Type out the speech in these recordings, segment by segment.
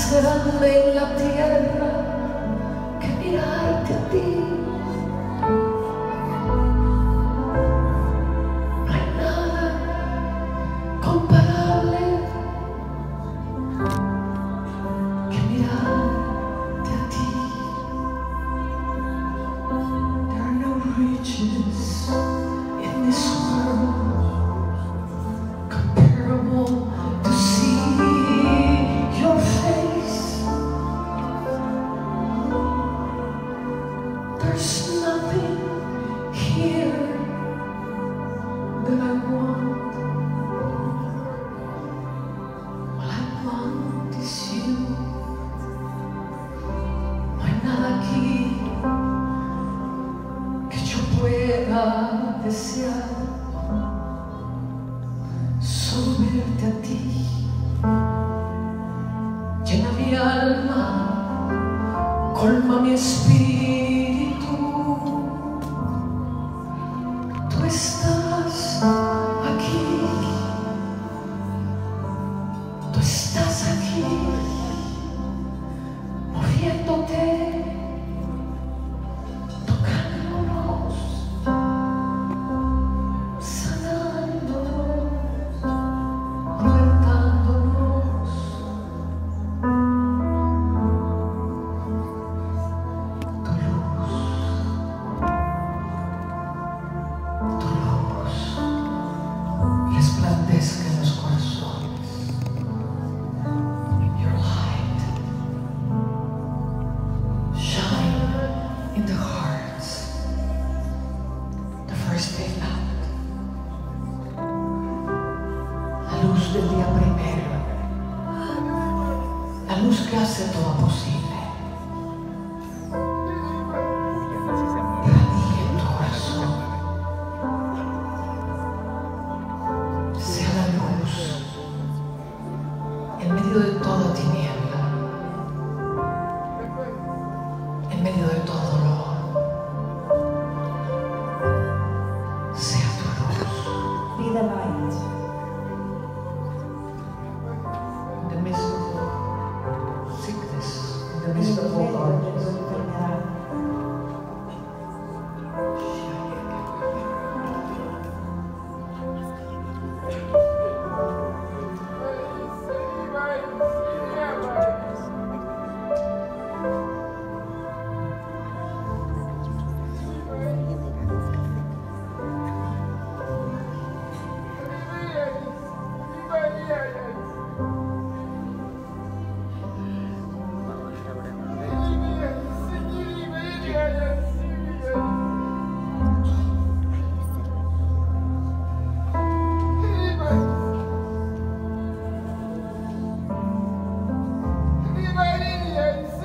más grande en la tierra que mirarte a ti. deseado someterte a ti. Llena mi alma, colma mi espíritu. into hearts. The first day out. La luz del día primero. La luz que hace todo posible. the night. In the midst of sickness, in the midst of all darkness.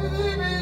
Baby.